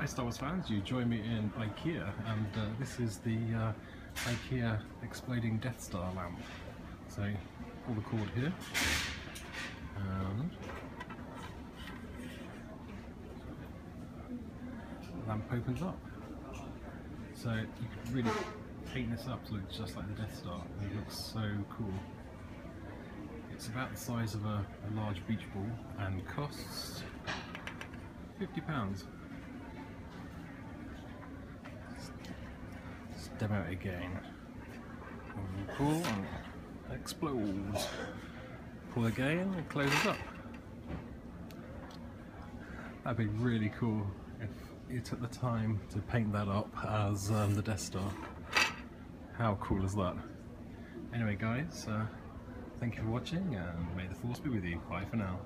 Hi Star Wars fans, you join me in IKEA and uh, this is the uh, IKEA exploding Death Star lamp. So pull the cord here and the lamp opens up. So you could really paint this up to look just like the Death Star. It looks so cool. It's about the size of a, a large beach ball and costs £50. Let's demo it again. And pull and explodes. Pull again and closes up. That'd be really cool if you took the time to paint that up as um, the Death Star. How cool is that? Anyway guys, uh, thank you for watching and may the force be with you. Bye for now.